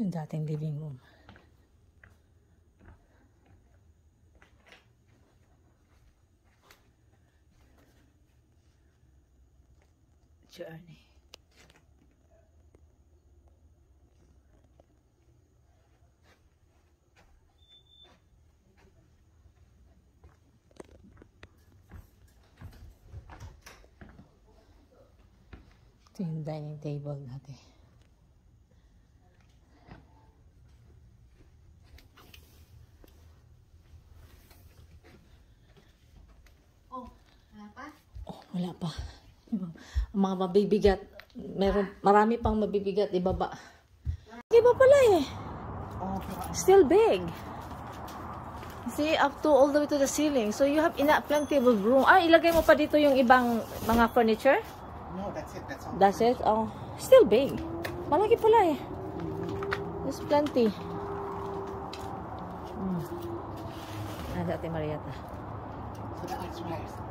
Ito yung dating living room. Journey. Ito yung dining table natin. Oh, wala pa? Oh, wala pa. Ang mga mabibigat. Meron, marami pang mabibigat ibaba. Iba pala eh. Still big. See, up to all the way to the ceiling. So you have enough plenty of room. Ah, ilagay mo pa dito yung ibang mga furniture? No, that's it. That's all. That's it? Oh, still big. Malaki pala eh. There's plenty. Hmm. Ah, dati Marietta. So that's where